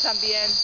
También.